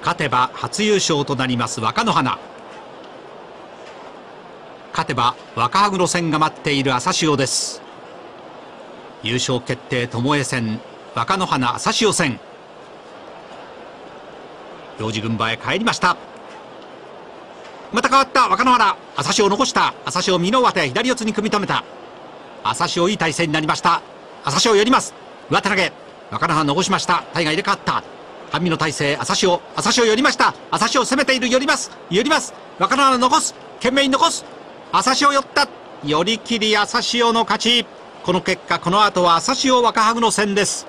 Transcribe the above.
勝てば初優勝となります若乃花。勝てば若羽黒戦が待っている朝潮です。優勝決定巴戦若乃花朝潮戦。行司軍馬へ帰りました。また変わった若乃花朝潮を残した朝潮身の上手左四つに組み止めた。朝潮いい体勢になりました。朝潮寄ります。上手投げ。若乃花残しました。体が入れ替わった。半身の体勢朝潮朝潮寄りました。朝潮攻めている寄ります。寄ります。若乃花残す。懸命に残す。朝潮寄った。寄り切り朝潮の勝ち。この結果この後は朝潮若ハグの戦です。